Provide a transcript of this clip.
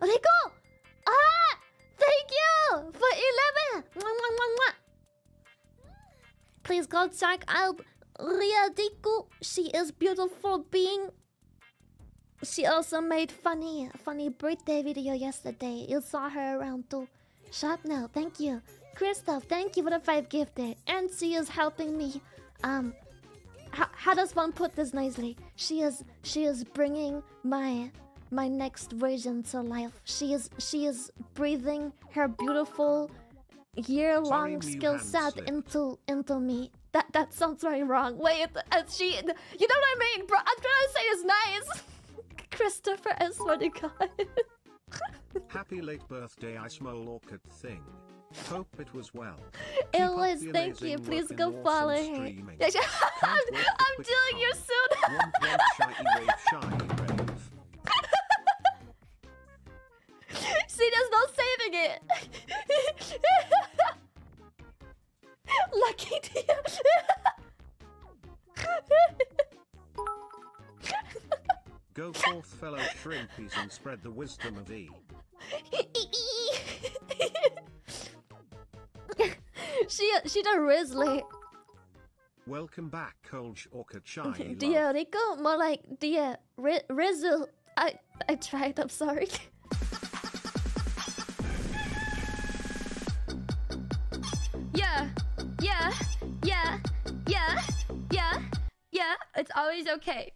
Rikku! Ah! Thank you for 11! Mwah, mwah, mwah, mwah. Please go check out Dya Rikku. She is beautiful being. She also made funny, funny birthday video yesterday. You saw her around too. Sharp now, thank you. Christoph, thank you for the five gifted. And she is helping me. Um, how, how does one put this nicely? She is she is bringing my my next version to life. She is she is breathing her beautiful year long Sorry, skill set slip. into into me. That that sounds very wrong. Wait, uh, she you know what I mean, bro? I'm trying to say it's nice. Christopher, I swear to God. Happy late birthday, I small orchid thing. Hope it was well. It Keep up was, thank you. Please go awesome follow her. streaming. I'm, Can't wait for I'm doing you soon. It. Lucky dear. Go forth, fellow shrimpies, and spread the wisdom of E. she she the Risley. Welcome back, cold orchid shy. Dya Rikku, more like dear Ri- Rizzle. I I tried. I'm sorry. Always okay.